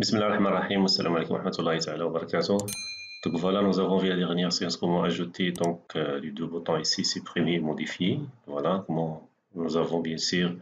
Bismillah ar-Rahman ar-Rahim, assalamu alaikum wa rahmatullahi wa barakatuh. Donc voilà, nous avons vu la dernière séance comment ajouter donc euh, les deux boutons ici, supprimer, modifier. Voilà comment nous avons bien sûr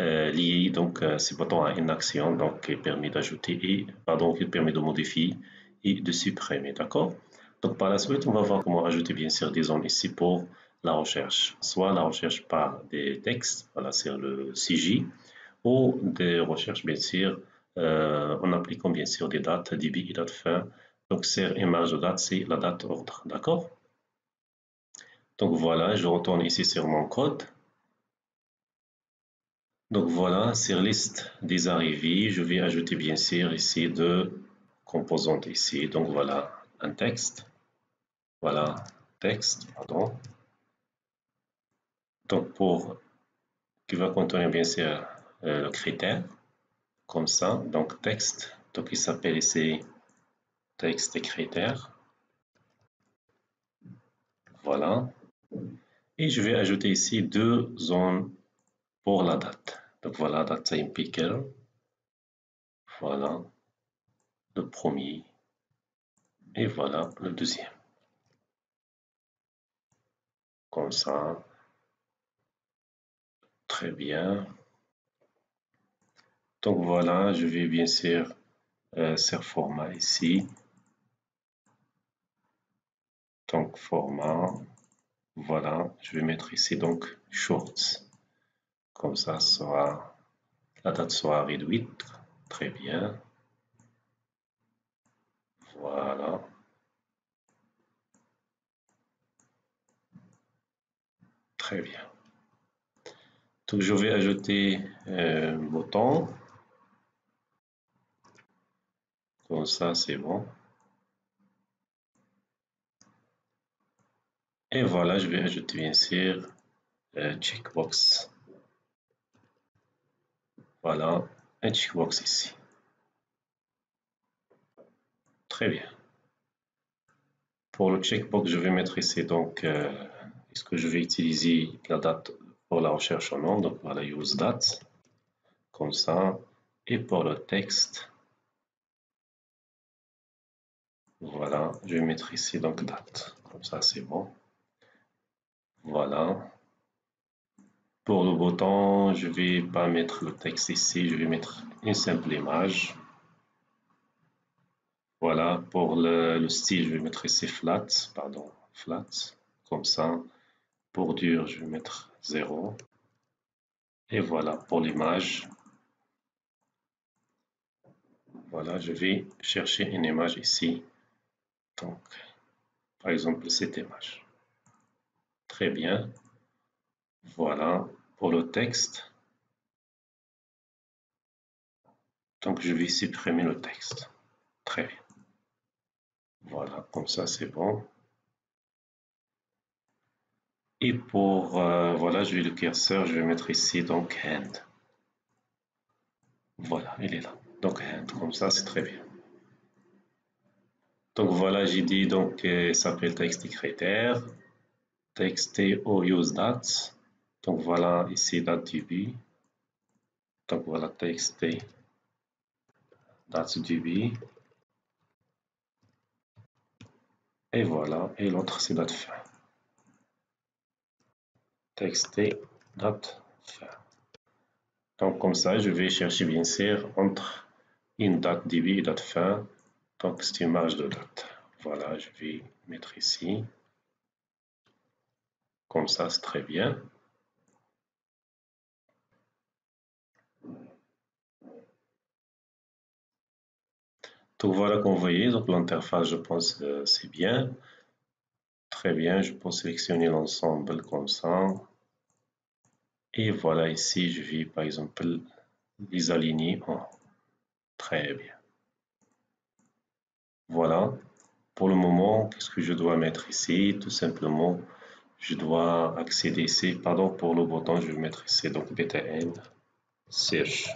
euh, lié donc euh, ces boutons à une action donc qui permet d'ajouter et pardon qui permet de modifier et de supprimer, d'accord? Donc par la suite, on va voir comment ajouter bien sûr des zones ici pour la recherche, soit la recherche par des textes, voilà c'est le CJ, ou des recherches bien sûr en appliquant bien sûr des dates, début et date fin? Donc, c'est image de date, c'est la date ordre. D'accord? Donc, voilà, je retourne ici sur mon code. Donc, voilà, sur liste des arrivées, je vais ajouter bien sûr ici deux composantes ici. Donc, voilà, un texte. Voilà, texte, pardon. Donc, pour qui va contenir bien sûr euh, le critère comme ça. Donc texte, donc il s'appelle ici texte et critères. Voilà. Et je vais ajouter ici deux zones pour la date. Donc voilà, date time picker. Voilà. Le premier. Et voilà le deuxième. Comme ça. Très bien. Donc voilà, je vais bien sûr euh, format ici. Donc format, voilà, je vais mettre ici donc shorts. Comme ça sera, la date sera réduite. Très bien. Voilà. Très bien. Donc je vais ajouter un bouton. Comme ça, c'est bon. Et voilà, je vais ajouter bien sûr checkbox. Voilà, un checkbox ici. Très bien. Pour le checkbox, je vais mettre ici donc euh, est-ce que je vais utiliser la date pour la recherche en nom. Donc voilà, use date, comme ça. Et pour le texte, Voilà, je vais mettre ici donc date. Comme ça, c'est bon. Voilà. Pour le bouton, je vais pas mettre le texte ici, je vais mettre une simple image. Voilà, pour le, style, je vais mettre ici flat, pardon, flat, comme ça. Pour dur, je vais mettre 0. Et voilà, pour l'image, voilà, je vais chercher une image ici donc, par exemple, image. Très bien. Voilà pour le texte. Donc, je vais supprimer le texte. Très bien. Voilà, comme ça, c'est bon. Et pour, euh, voilà, je vais le curseur, je vais mettre ici, donc, hand. Voilà, il est là. Donc, hand, comme ça, c'est très bien. Donc voilà, j'ai dit donc euh, s'appelle texte critère, texte au use. Donc voilà ici date début. Donc voilà texte date début. Et voilà, et l'autre c'est date fin. Texte date fin. Donc comme ça, je vais chercher bien sûr entre une date début et date fin donc, c'est une image de date. Voilà, je vais mettre ici. Comme ça, c'est très bien. Donc voilà vous voyez, donc l'interface, je pense, euh, c'est bien. Très bien, je peux sélectionner l'ensemble comme ça. Et voilà, ici, je vais par exemple les aligner en très bien. Voilà. Pour le moment, qu'est-ce que je dois mettre ici? Tout simplement, je dois accéder ici. Pardon, pour le bouton, je vais mettre ici donc btn search.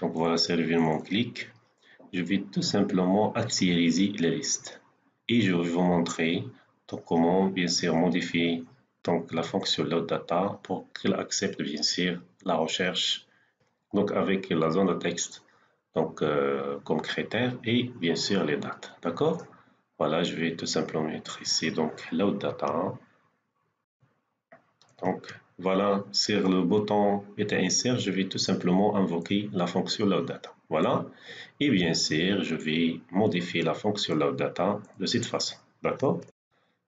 Donc voilà, c'est mon clic. Je vais tout simplement actualiser la liste. Et je vais vous montrer donc, comment bien sûr modifier donc, la fonction load data pour qu'elle accepte bien sûr la recherche donc avec la zone de texte donc euh, comme critère et bien sûr les dates. D'accord? Voilà, je vais tout simplement mettre ici donc load data. Donc voilà, sur le bouton était insert, je vais tout simplement invoquer la fonction load data. Voilà. Et bien sûr, je vais modifier la fonction load data de cette façon. D'accord?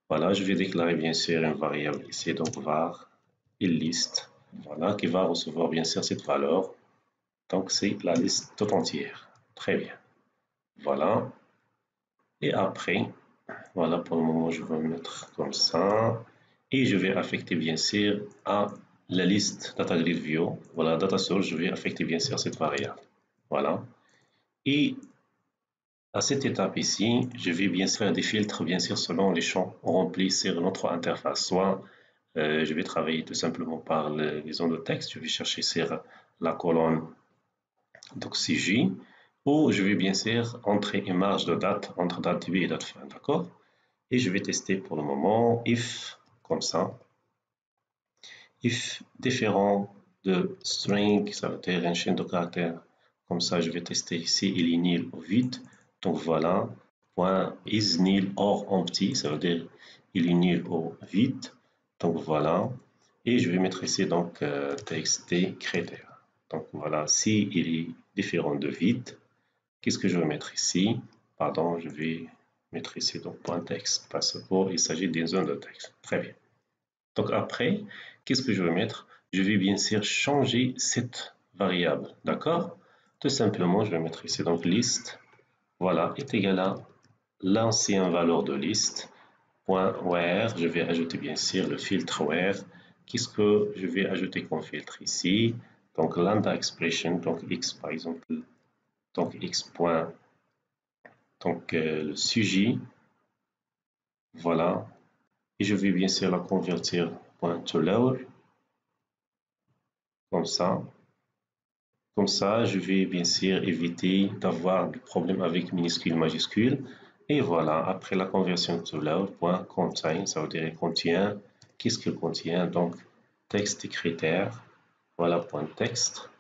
Voilà, je vais déclarer bien sûr une variable ici, donc var liste, voilà, qui va recevoir bien sûr cette valeur. Donc c'est la liste tout entière. Très bien. Voilà. Et après, voilà pour le moment, je vais mettre comme ça. Et je vais affecter bien sûr à la liste data grid view. Voilà, data source, je vais affecter bien sûr cette variable. Voilà. Et à cette étape ici, je vais bien sûr faire des filtres bien sûr selon les champs remplis sur notre interface. Soit euh, je vais travailler tout simplement par les zones de texte, je vais chercher sur la colonne donc CJ, ou je vais bien sûr entrer une marge de date entre date début et date fin, d'accord? Et je vais tester pour le moment if, comme ça, if différent de string, ça veut dire une chaîne de caractères, comme ça je vais tester ici, il est nil ou vide, donc voilà, point is nil or empty, ça veut dire il est nil ou vide, donc voilà, et je vais mettre ici donc euh, txt critère. Donc voilà, si il est différent de vide, qu'est-ce que je vais mettre ici? Pardon, je vais mettre ici donc point texte parce qu'il s'agit d'une zone de texte. Très bien. Donc après, qu'est-ce que je vais mettre? Je vais bien sûr changer cette variable, d'accord? Tout simplement, je vais mettre ici donc liste, voilà, est égal à l'ancienne valeur de liste, point where, je vais ajouter bien sûr le filtre where. Qu'est-ce que je vais ajouter comme filtre ici? Donc lambda expression, donc x par exemple, donc x point, donc euh, le sujet, voilà. Et je vais bien sûr la convertir point to comme ça. Comme ça, je vais bien sûr éviter d'avoir des problèmes avec minuscule majuscule. Et voilà, après la conversion to load, point ça veut dire contient. Qu'est-ce qu'il contient? Donc, texte et critères. Voilà, point texte.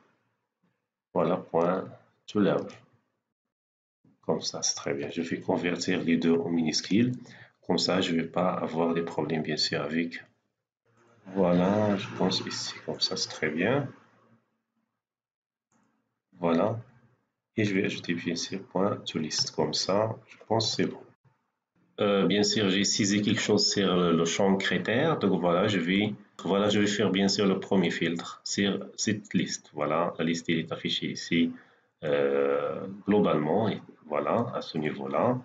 Voilà, point to load. Comme ça, c'est très bien. Je vais convertir les deux en minuscules. Comme ça, je ne vais pas avoir des problèmes, bien sûr, avec. Voilà, je pense ici, comme ça, c'est très bien. Voilà et je vais ajouter bien sûr point to list comme ça je pense c'est bon euh, bien sûr j'ai cisé quelque chose sur le champ critère donc voilà je vais voilà je vais faire bien sûr le premier filtre sur cette liste. Voilà la liste est affichée ici euh, globalement et voilà à ce niveau là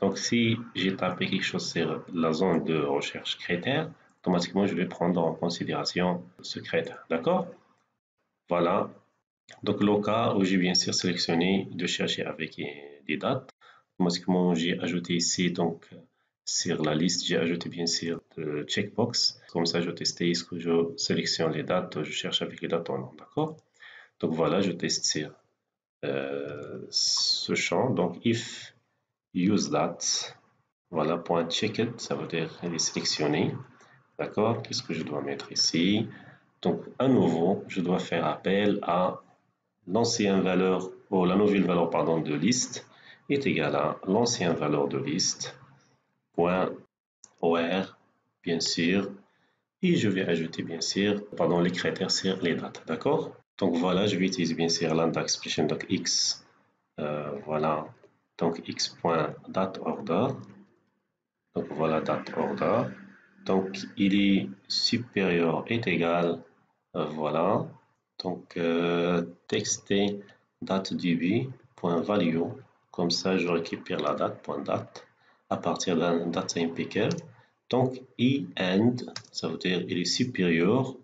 donc si j'ai tapé quelque chose sur la zone de recherche critère automatiquement je vais prendre en considération ce critère d'accord? Voilà. Donc, le cas où j'ai bien sûr sélectionné de chercher avec des dates, automatiquement j'ai ajouté ici donc sur la liste, j'ai ajouté bien sûr de checkbox. Comme ça, je teste est-ce que je sélectionne les dates, je cherche avec les dates ou non, d'accord? Donc voilà, je teste sur euh, ce champ. Donc, if use that, voilà, point checked, ça veut dire il est sélectionné. D'accord? Qu'est-ce que je dois mettre ici? Donc, à nouveau, je dois faire appel à l'ancienne valeur, ou la nouvelle valeur pardon, de liste est égale à l'ancienne valeur de liste, OR, bien sûr, et je vais ajouter bien sûr, pardon, les critères sur les dates, d'accord? Donc voilà, je vais utiliser bien sûr l'index expression, donc x, euh, voilà, donc x.dateOrder, donc voilà date order, donc il est supérieur est égal, euh, voilà, donc, euh, texter date value, comme ça je récupère la date, date, à partir d'un date impeccable. Donc, i end, ça veut dire il est supérieur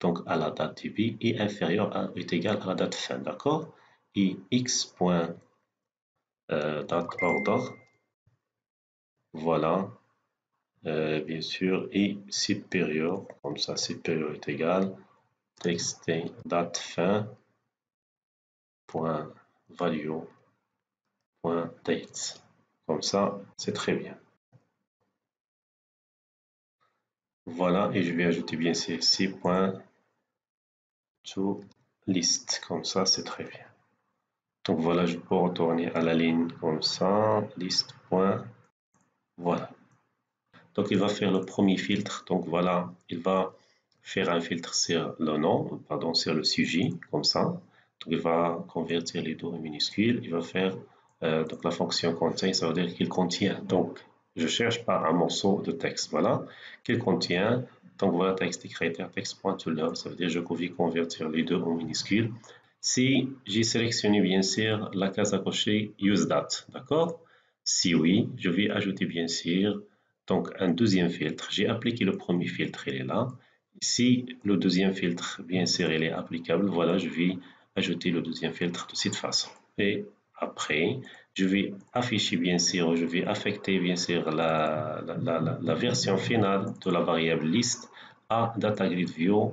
donc à la date début et inférieur à, est égal à la date fin, d'accord? Et x point euh, voilà, euh, bien sûr, et supérieur, comme ça supérieur est égal txt date fin point value point date comme ça c'est très bien. Voilà et je vais ajouter bien ici point to list. Comme ça c'est très bien. Donc voilà, je peux retourner à la ligne comme ça, liste, point, voilà. Donc il va faire le premier filtre, donc voilà, il va faire un filtre sur le nom, pardon, sur le sujet, comme ça. Donc il va convertir les deux en minuscules, il va faire euh, donc la fonction contient, ça veut dire qu'il contient. Donc je cherche par un morceau de texte, voilà, qu'il contient. Donc voilà, texte critère texte.toLove, ça veut dire je vais convertir les deux en minuscules. Si j'ai sélectionné bien sûr la case à cocher use date, d'accord? Si oui, je vais ajouter bien sûr donc un deuxième filtre. J'ai appliqué le premier filtre, il est là. Si le deuxième filtre, bien sûr, il est applicable, voilà, je vais ajouter le deuxième filtre de cette façon. Et après, je vais afficher bien sûr, je vais affecter bien sûr la, version finale de la variable list à DataGridView,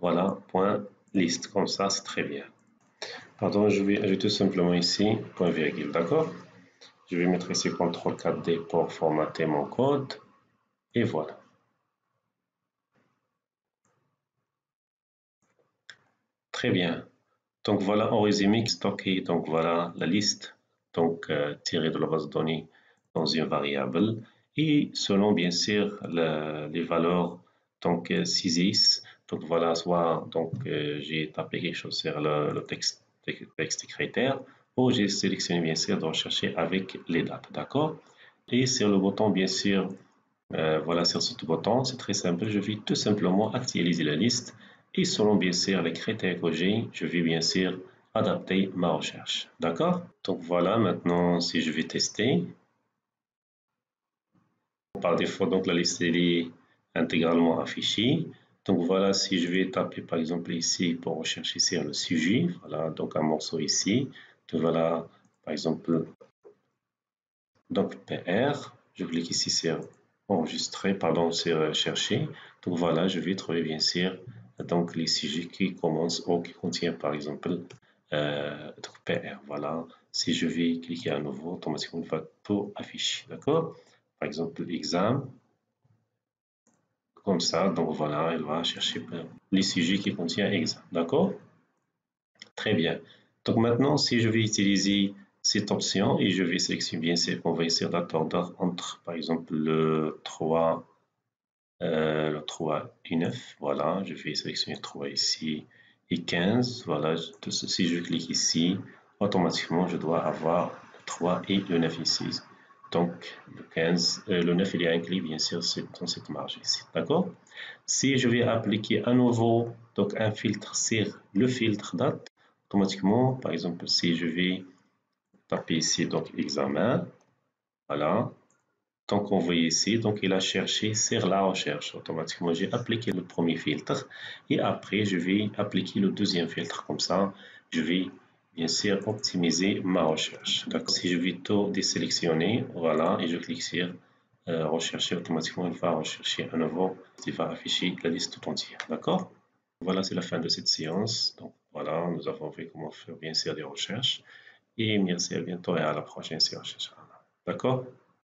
voilà, point list. Comme ça, c'est très bien. Pardon, je vais ajouter simplement ici point virgule, d'accord? Je vais mettre ici CTRL 4D pour formater mon code. Et voilà. Très bien. Donc voilà en résumé stocké donc voilà la liste donc euh, tirée de la base de données dans une variable. Et selon bien sûr les valeurs donc 6 donc voilà soit donc euh, j'ai tapé quelque chose sur le, texte texte critère ou j'ai sélectionné bien sûr de rechercher avec les dates d'accord? Et sur le bouton bien sûr euh, voilà sur ce bouton c'est très simple je vais tout simplement actualiser la liste et selon bien sûr les critères que j'ai, je vais bien sûr adapter ma recherche. D'accord? Donc voilà, maintenant si je vais tester, par défaut, donc la liste est intégralement affichée. Donc voilà, si je vais taper par exemple ici pour rechercher sur le sujet, voilà, donc un morceau ici, donc voilà, par exemple, donc PR, je clique ici sur enregistrer, pardon, sur chercher. Donc voilà, je vais trouver bien sûr donc les sujets qui commencent ou qui contiennent par exemple euh, PR. Voilà, si je vais cliquer à nouveau, automatiquement il va tout afficher. D'accord? Par exemple, exam. Comme ça, donc voilà, il va chercher les sujets qui contiennent exam. D'accord? Très bien. Donc maintenant, si je vais utiliser cette option et je vais sélectionner bien qu'on va essayer d'attendre entre par exemple le 3 euh, le 3 et 9, voilà, je vais sélectionner 3 ici et 15, voilà, si je clique ici, automatiquement je dois avoir le 3 et le 9 ici. Donc le 15, euh, le 9 il est inclus bien sûr dans cette marge ici, d'accord? Si je vais appliquer à nouveau donc un filtre sur le filtre date, automatiquement, par exemple, si je vais taper ici donc examen, voilà, donc, on voit ici, donc il a cherché sur la recherche. Automatiquement, j'ai appliqué le premier filtre et après, je vais appliquer le deuxième filtre. Comme ça, je vais bien sûr optimiser ma recherche. D'accord Si je vais tout désélectionner, voilà, et je clique sur euh, rechercher, automatiquement, il va rechercher à nouveau, il va afficher la liste tout entière. D'accord Voilà, c'est la fin de cette séance. Donc, voilà, nous avons vu comment faire bien sûr des recherches. Et merci à bientôt et à la prochaine séance. D'accord